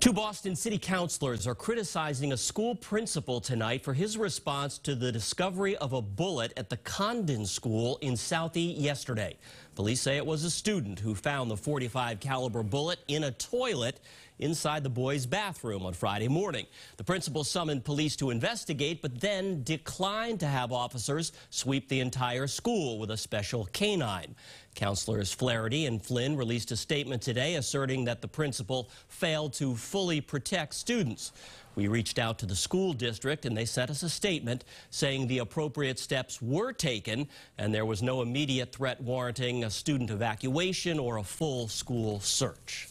Two Boston City councilors are criticizing a school principal tonight for his response to the discovery of a bullet at the Condon School in Southie yesterday. Police say it was a student who found the 45 caliber bullet in a toilet inside the boys' bathroom on Friday morning. The principal summoned police to investigate, but then declined to have officers sweep the entire school with a special canine. Councilors Flaherty and Flynn released a statement today asserting that the principal failed to fully protect students. We reached out to the school district and they sent us a statement saying the appropriate steps were taken and there was no immediate threat warranting a student evacuation or a full school search.